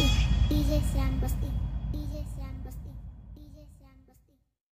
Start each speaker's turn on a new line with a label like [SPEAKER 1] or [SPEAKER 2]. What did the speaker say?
[SPEAKER 1] y, y